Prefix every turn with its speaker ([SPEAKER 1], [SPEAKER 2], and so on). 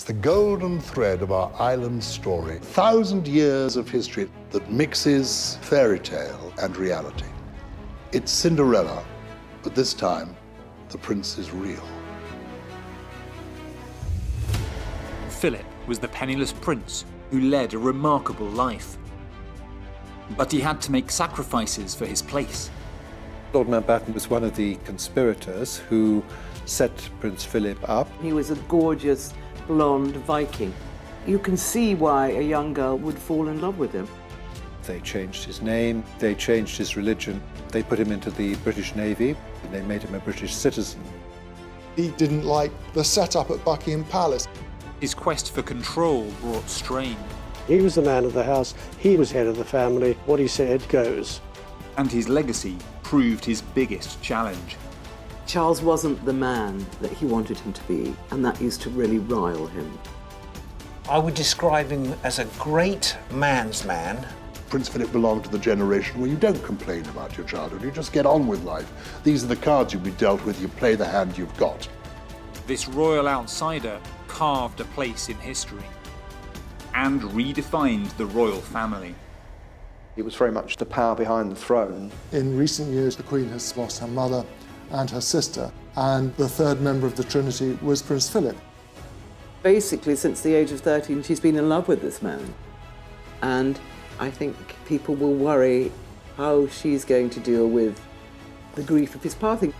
[SPEAKER 1] It's the golden thread of our island story. Thousand years of history that mixes fairy tale and reality. It's Cinderella, but this time the prince is real.
[SPEAKER 2] Philip was the penniless prince who led a remarkable life. But he had to make sacrifices for his place.
[SPEAKER 3] Lord Mountbatten was one of the conspirators who set Prince Philip up.
[SPEAKER 4] He was a gorgeous blonde Viking. You can see why a young girl would fall in love with him.
[SPEAKER 3] They changed his name, they changed his religion, they put him into the British Navy, and they made him a British citizen.
[SPEAKER 5] He didn't like the setup at Buckingham Palace.
[SPEAKER 2] His quest for control brought strain.
[SPEAKER 6] He was the man of the house, he was head of the family, what he said goes.
[SPEAKER 2] And his legacy proved his biggest challenge.
[SPEAKER 4] Charles wasn't the man that he wanted him to be, and that used to really rile him.
[SPEAKER 7] I would describe him as a great man's man.
[SPEAKER 1] Prince Philip belonged to the generation where you don't complain about your childhood, you just get on with life. These are the cards you'll be dealt with, you play the hand you've got.
[SPEAKER 2] This royal outsider carved a place in history and redefined the royal family.
[SPEAKER 8] He was very much the power behind the throne.
[SPEAKER 5] In recent years, the Queen has lost her mother and her sister, and the third member of the Trinity was Prince Philip.
[SPEAKER 4] Basically, since the age of 13, she's been in love with this man. And I think people will worry how she's going to deal with the grief of his passing.